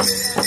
Hey!